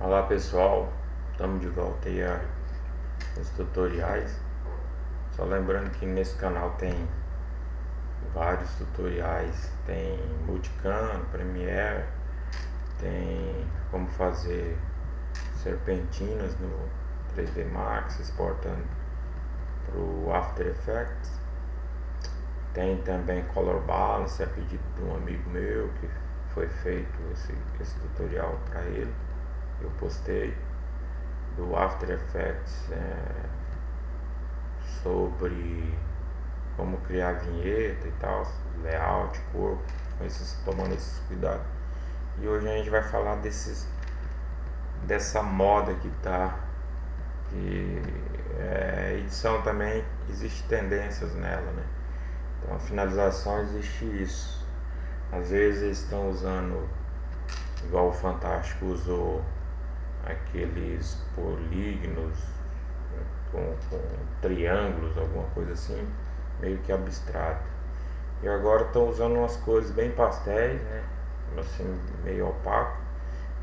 Olá pessoal, estamos de volta aí a tutoriais. Só lembrando que nesse canal tem vários tutoriais, tem multicam, Premiere, tem como fazer serpentinas no 3D Max, exportando para o After Effects. Tem também Color Balance, a pedido de um amigo meu que foi feito esse, esse tutorial para ele eu postei do After Effects é, sobre como criar vinheta e tal, layout, corpo, esses, tomando esses cuidados. E hoje a gente vai falar desses dessa moda que tá que é, edição também existe tendências nela, né? Então a finalização existe isso. Às vezes estão usando igual o Fantástico usou aqueles polígonos com, com triângulos, alguma coisa assim, meio que abstrato. E agora estão usando umas cores bem pastéis, né? Assim, meio opaco.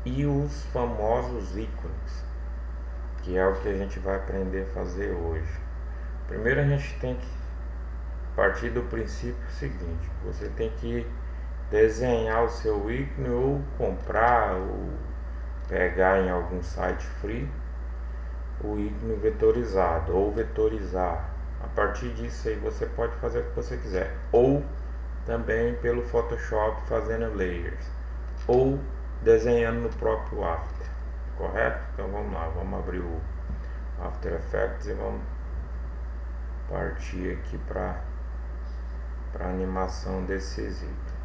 E os famosos ícones, que é o que a gente vai aprender a fazer hoje. Primeiro a gente tem que partir do princípio seguinte, você tem que desenhar o seu ícone ou comprar ou pegar em algum site free o ícone vetorizado ou vetorizar. A partir disso aí você pode fazer o que você quiser. Ou também pelo Photoshop fazendo layers. Ou desenhando no próprio After. Correto? Então vamos lá, vamos abrir o After Effects e vamos partir aqui para para animação desses itens.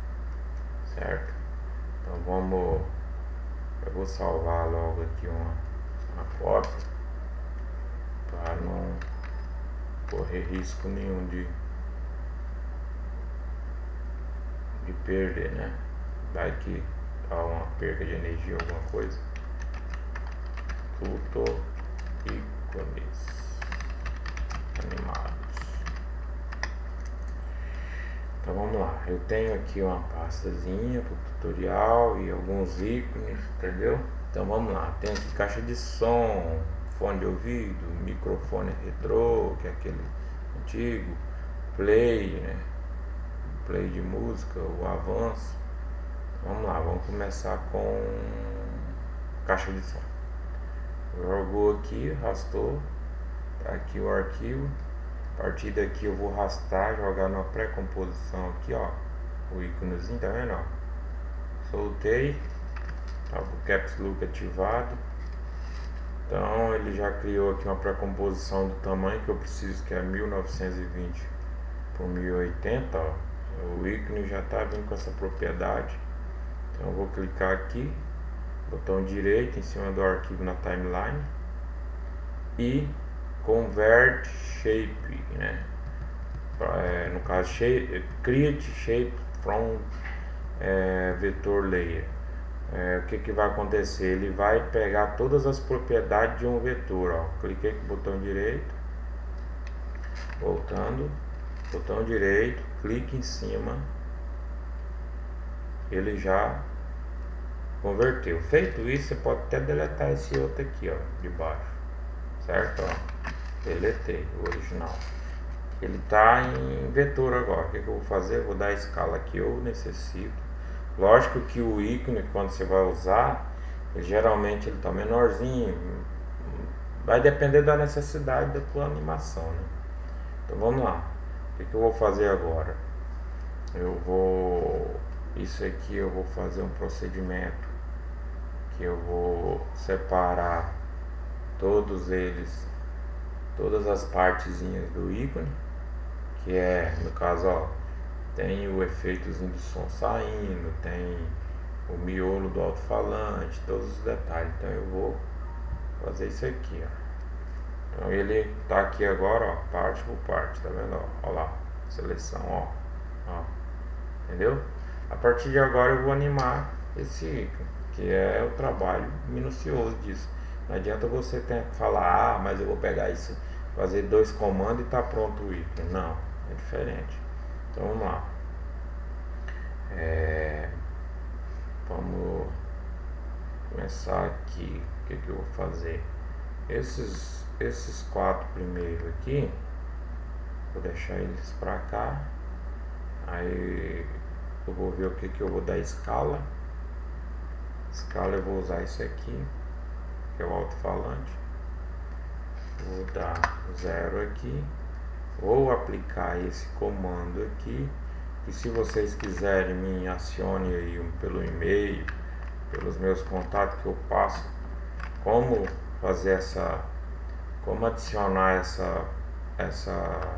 Certo? Então vamos eu vou salvar logo aqui uma, uma cópia para não correr risco nenhum de, de perder, né? Vai que dá uma perda de energia, alguma coisa. Tudo ícones animados. Então vamos lá, eu tenho aqui uma pastazinha para tutorial e alguns ícones, entendeu? Então vamos lá, tem aqui caixa de som, fone de ouvido, microfone retrô, que é aquele antigo, play, né? Play de música, o avanço. Vamos lá, vamos começar com caixa de som. Jogou aqui, arrastou, tá aqui o arquivo. Partir daqui eu vou arrastar, jogar na pré-composição aqui, ó. O íconezinho, tá vendo, ó? Soltei. Tá, o Caps Look ativado. Então ele já criou aqui uma pré-composição do tamanho que eu preciso, que é 1920 por 1080, ó. O ícone já tá vindo com essa propriedade. Então eu vou clicar aqui, botão direito em cima do arquivo na timeline e convert shape, né? É, no caso, shape, create shape from é, vetor layer. É, o que, que vai acontecer? Ele vai pegar todas as propriedades de um vetor. Ó. Cliquei com o botão direito, voltando, botão direito, clique em cima, ele já converteu. Feito isso, você pode até deletar esse outro aqui, ó, de baixo, certo? Ó. Deletei o original. Ele está em vetor agora. O que, que, eu vou fazer? vou dar a escala que eu necessito. Lógico que o ícone, quando você vai usar, ele, geralmente ele está menorzinho. Vai depender da necessidade da tua animação. Né? Então vamos lá. O que, que eu vou fazer agora? Eu vou. Isso aqui eu vou fazer um procedimento que eu vou separar todos eles todas as partezinhas do ícone, que é, no caso, ó, tem o efeitozinho do som saindo, tem o miolo do alto-falante, todos os detalhes. Então eu vou fazer isso aqui, ó. Então ele tá aqui agora, ó, parte por parte, tá vendo? Ó, ó lá, seleção, ó, ó. Entendeu? A partir de agora eu vou animar esse ícone, que é o trabalho minucioso disso. Não adianta você ter, falar, ah, mas eu vou pegar isso, fazer dois comandos e tá pronto o ícone. Não, é diferente. Então vamos lá. É, vamos começar aqui, o que, que eu vou fazer? Esses, esses quatro primeiros aqui, vou deixar eles pra cá. Aí eu vou ver o que, que eu vou dar escala. Escala eu vou usar esse aqui, que é o alto-falante. Vou dar zero aqui. Vou aplicar esse comando aqui. E se vocês quiserem me acione aí pelo e-mail, pelos meus contatos que eu passo, como fazer essa, como adicionar essa, essa,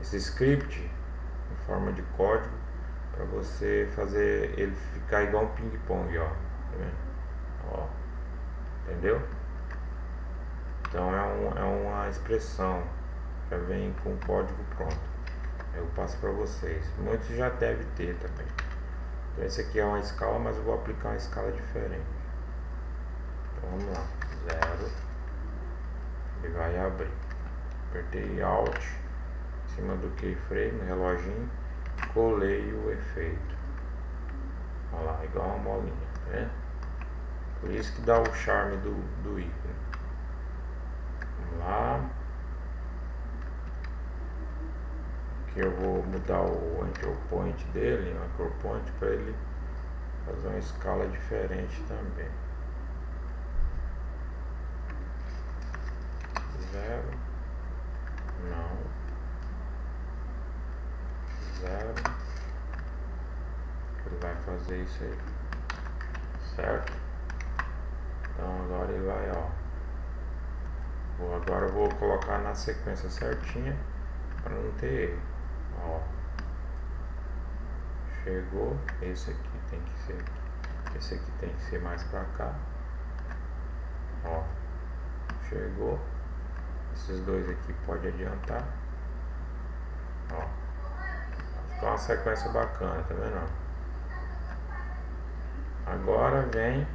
esse script em forma de código para você fazer ele ficar igual um ping-pong, ó. Tá? Ó. Entendeu? Então é, um, é uma expressão, já vem com o código pronto. Eu passo para vocês. Muitos já devem ter também. Então esse aqui é uma escala, mas eu vou aplicar uma escala diferente. Então vamos lá. Zero. Ele vai abrir. Apertei Alt em cima do keyframe, reloginho, colei o efeito. Olha lá, igual uma molinha, tá vendo? Por isso que dá o charme do, do ícone. Vamos lá. Aqui eu vou mudar o anchor point dele, o anchor point, para ele fazer uma escala diferente também. Zero. Não. Zero. Ele vai fazer isso aí. Certo? Então agora ele vai, ó. Agora eu vou colocar na sequência certinha para não ter erro. Ó. Chegou. Esse aqui tem que ser. Esse aqui tem que ser mais para cá. Ó. Chegou. Esses dois aqui pode adiantar. Ó. Ficou uma sequência bacana, tá vendo? Agora vem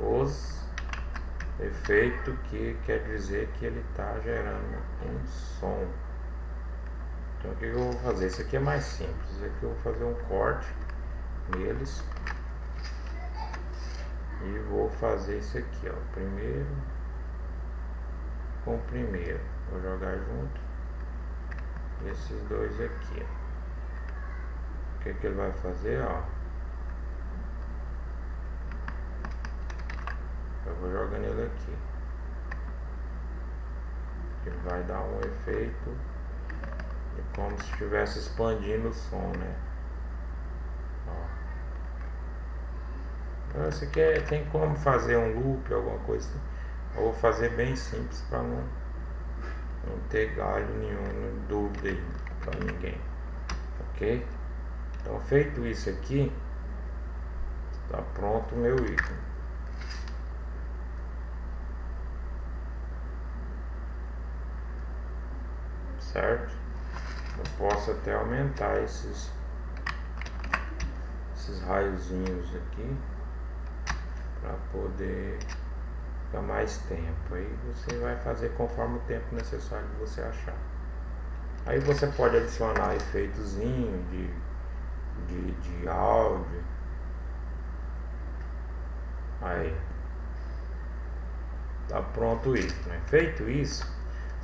os efeitos que quer dizer que ele está gerando um som. Então o que eu vou fazer? Isso aqui é mais simples. Aqui eu vou fazer um corte neles. E vou fazer isso aqui, ó. Primeiro com o primeiro. Vou jogar junto. Esses dois aqui. O que, que ele vai fazer, ó? Vou jogando ele aqui. Ele vai dar um efeito é como se estivesse expandindo o som, né? Ó. Você quer, tem como fazer um loop, alguma coisa assim? Eu vou fazer bem simples para não, não ter galho nenhum, dúvida para ninguém. Ok? Então feito isso aqui, está pronto o meu ícone. Certo? Eu posso até aumentar esses esses raiozinhos aqui para poder ficar mais tempo. Aí você vai fazer conforme o tempo necessário que você achar. Aí você pode adicionar efeitozinho de, de, de áudio. Aí. Tá pronto isso, né? Feito isso,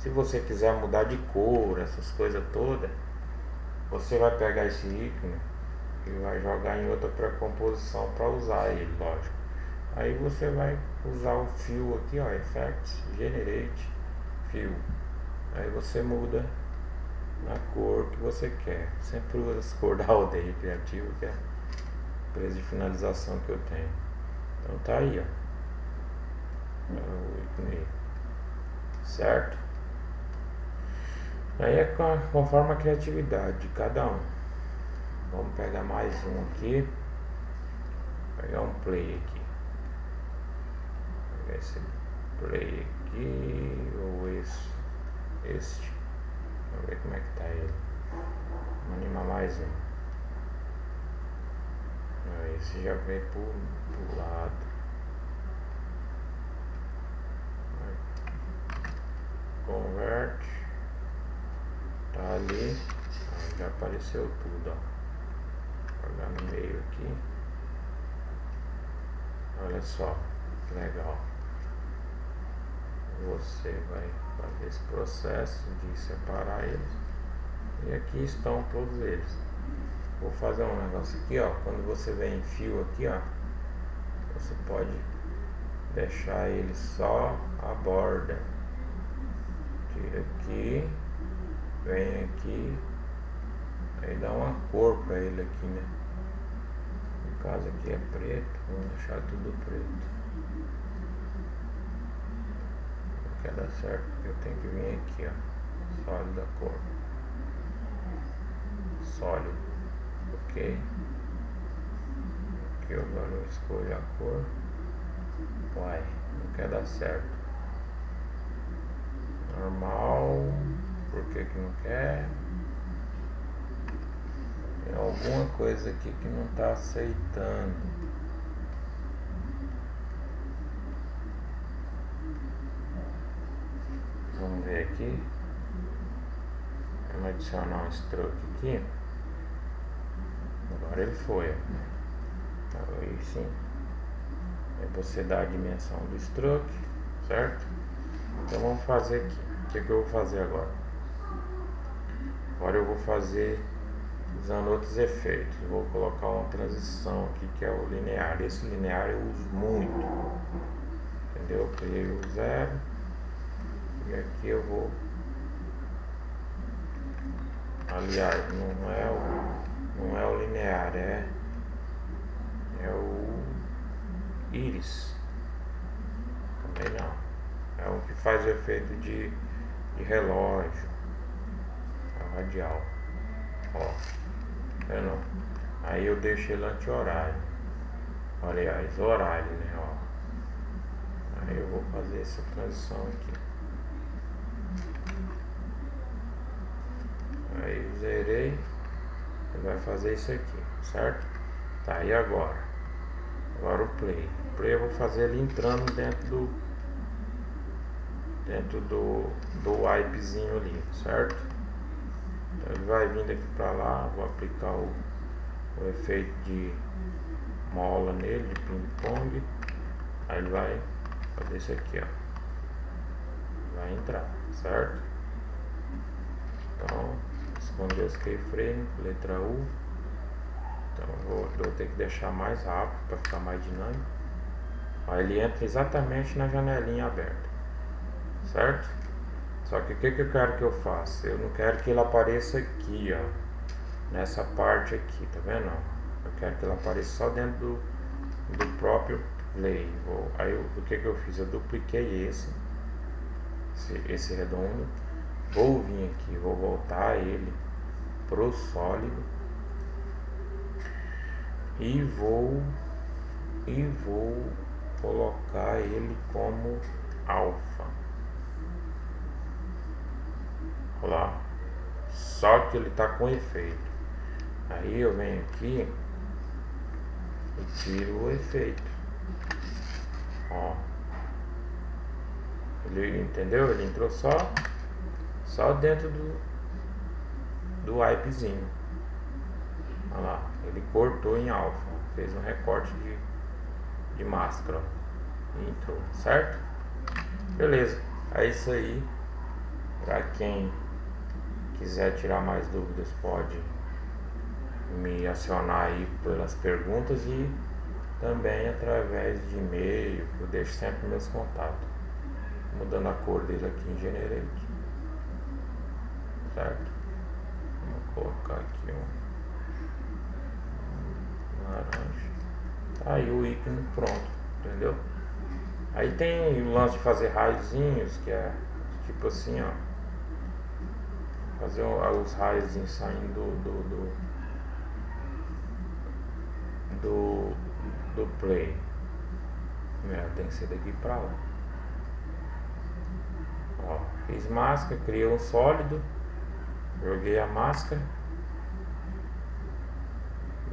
se você quiser mudar de cor, essas coisas todas, você vai pegar esse ícone e vai jogar em outra pré-composição para usar ele, lógico. Aí você vai usar o fio aqui, ó, Effects, Generate, Fio. Aí você muda a cor que você quer. Sempre usa as cores da aldeia criativa, que é a empresa de finalização que eu tenho. Então tá aí, ó. É o ícone. Certo? Aí é conforme a criatividade de cada um. Vamos pegar mais um aqui. Pegar um play aqui. Esse play aqui ou esse. Este. Vamos ver como é que tá ele. Vamos animar mais um. Esse já veio pro, pro lado. Converte. Tá ali. Já apareceu tudo, ó. Vou jogar no meio aqui. Olha só. Legal. Você vai fazer esse processo de separar eles. E aqui estão todos eles. Vou fazer um negócio aqui, ó. Quando você vem em fio aqui, ó, você pode deixar ele só a borda. Tira aqui, vem aqui, aí dá uma cor para ele aqui, né? No caso aqui é preto, vamos deixar tudo preto. Não quer dar certo, eu tenho que vir aqui, ó, sólido a cor. Sólido, ok? Aqui agora eu escolho a cor. Uai, não quer dar certo. Normal. Por que que não quer? Tem alguma coisa aqui que não está aceitando. Vamos ver aqui. Vamos adicionar um stroke aqui. Agora ele foi. Aí sim é você dá a dimensão do stroke, certo? Então vamos fazer aqui. O que, que eu vou fazer agora? Agora eu vou fazer usando outros efeitos. Vou colocar uma transição aqui que é o linear. Esse linear eu uso muito. Entendeu? Eu criei o zero. E aqui eu vou. Aliás, não é o, não é o linear, é, é o íris. Também não. É o que faz o efeito de, de relógio. É o radial. Ó. Vendo? Aí eu deixo ele anti-horário. Aliás, horário, né? Ó. Aí eu vou fazer essa transição aqui. Aí zerei. Ele vai fazer isso aqui, certo? Tá, e agora? Agora o play play eu vou fazer ele entrando dentro do dentro do, do wipezinho ali, certo? Ele vai vindo aqui pra lá, vou aplicar o, o efeito de mola nele, de ping-pong. Aí ele vai fazer isso aqui, ó. Vai entrar, certo? Então, esconder os keyframe, letra U. Então vou, vou ter que deixar mais rápido para ficar mais dinâmico. Aí ele entra exatamente na janelinha aberta, certo? Só que o que, que eu quero que eu faça? Eu não quero que ele apareça aqui, ó, nessa parte aqui, tá vendo? Eu quero que ele apareça só dentro do, do próprio play. Aí eu, o que, que eu fiz? Eu dupliquei esse, esse, esse redondo, vou vir aqui, vou voltar ele pro sólido e vou e vou colocar ele como alfa. Lá. Só que ele está com efeito. Aí eu venho aqui e tiro o efeito. Ó. Ele entendeu? Ele entrou só só dentro do do wipezinho. Olha lá, ele cortou em alfa, fez um recorte de de máscara. Entrou, certo? Beleza. É isso aí. Para quem quiser tirar mais dúvidas, pode me acionar aí pelas perguntas e também através de e-mail, eu deixo sempre meus contatos. Mudando a cor dele aqui em Generate. Certo? Vamos colocar aqui um laranja. Tá aí o ícone pronto, entendeu? Aí tem o lance de fazer raiozinhos, que é tipo assim, ó. Fazer os raiozinhos saindo do, do, do, do, play. É, tem que ser daqui pra lá. Ó, fiz máscara, criei um sólido, joguei a máscara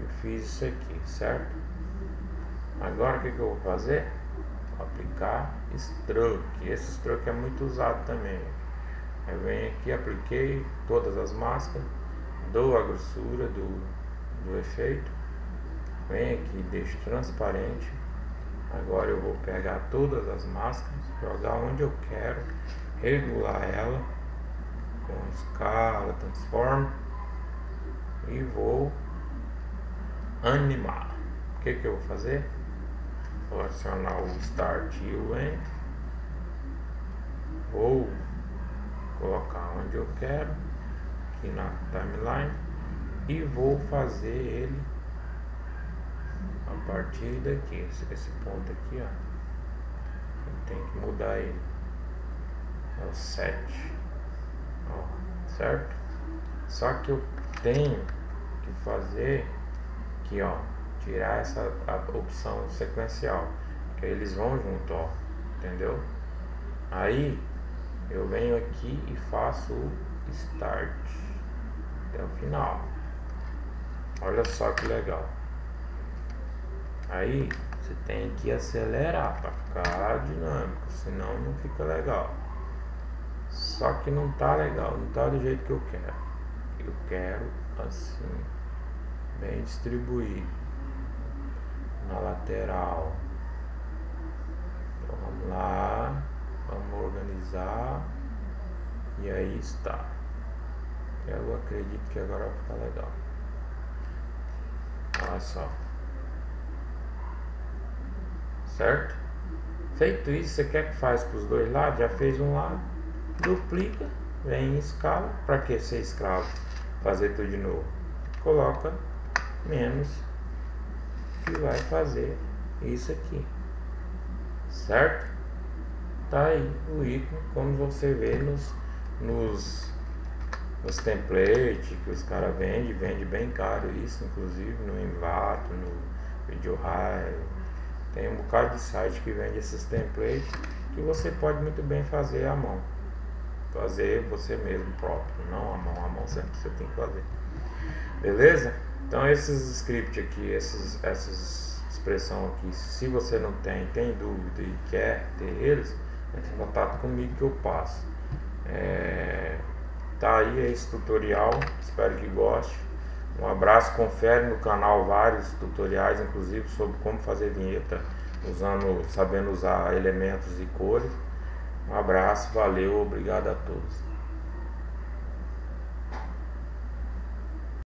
e fiz isso aqui, certo? Agora o que, que eu vou fazer? Aplicar stroke. Esse stroke é muito usado também. Eu venho aqui, apliquei todas as máscaras, dou a grossura do, do efeito, venho aqui, deixo transparente, Agora eu vou pegar todas as máscaras, jogar onde eu quero, regular ela com escala, transform e vou animar. O que, que eu vou fazer? Vou acionar o Start Event. Vou colocar onde eu quero, aqui na timeline, e vou fazer ele a partir daqui, esse, esse ponto aqui, ó. Tem que mudar ele. É o 7. Ó, certo? Só que eu tenho que fazer aqui, ó, tirar essa opção sequencial, que eles vão junto, ó, entendeu? Aí eu venho aqui e faço o start até o final. Olha só que legal. Aí você tem que acelerar para ficar dinâmico, senão não fica legal. Só que não tá legal, não tá do jeito que eu quero. Eu quero assim, bem distribuído na lateral. Então vamos lá, vamos organizar e aí está. Eu acredito que agora vai ficar legal. Olha só. Certo? Feito isso, você quer que faz para os dois lados? Já fez um lado, duplica, vem em escala. Para que ser escravo? Fazer tudo de novo. Coloca menos que vai fazer isso aqui. Certo? Tá aí o ícone, como você vê nos, nos, nos templates que os caras vendem, vende bem caro isso, inclusive no Envato, no VideoHire. Tem um bocado de site que vende esses templates que você pode muito bem fazer à mão. Fazer você mesmo próprio, não à mão, à mão sempre você tem que fazer. Beleza? Então esses scripts aqui, esses, essas expressão aqui, se você não tem, tem dúvida e quer ter eles, entre em contato comigo que eu passo. É, tá aí esse tutorial, espero que goste. Um abraço, confere no canal vários tutoriais, inclusive sobre como fazer vinheta usando, sabendo usar elementos e cores. Um abraço, valeu, obrigado a todos.